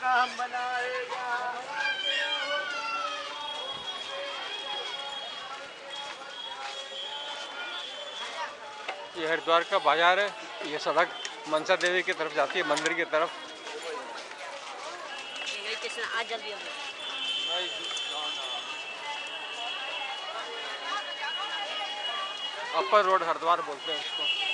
काम बनाएगा। ये हरिद्वार का बाज़ार है, ये सड़क मनसा देवी की तरफ़ जाती है, मंदिर की तरफ़। अपर रोड हरिद्वार बोलते हैं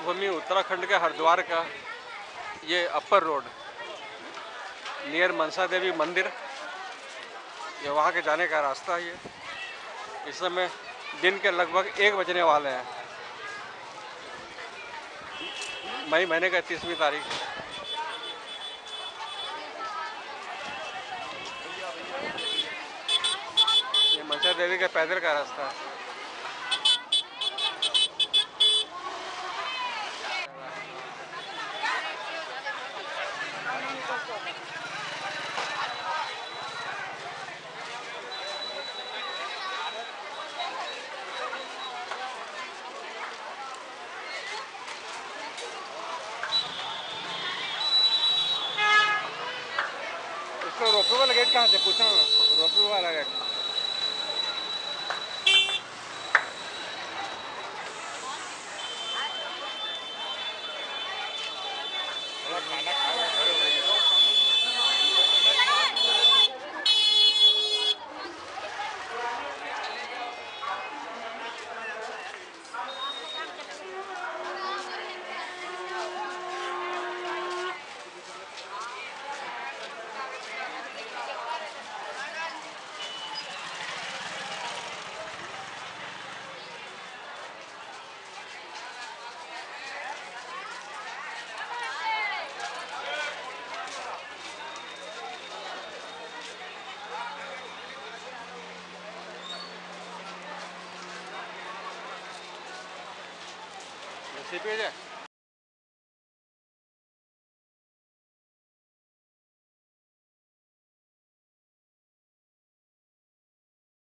देवभूमि उत्तराखंड के हरिद्वार का ये अपर रोड, नियर मनसा देवी मंदिर, ये वहाँ के जाने का रास्ता है ये। इस समय दिन के लगभग एक बजने वाले हैं। मई महीने का तीसवीं तारीख। ये मनसा देवी का पैदल का रास्ता है इसको रोपवे वाला गेट कहाँ से पूछा ना रोपवे वाला 随便的。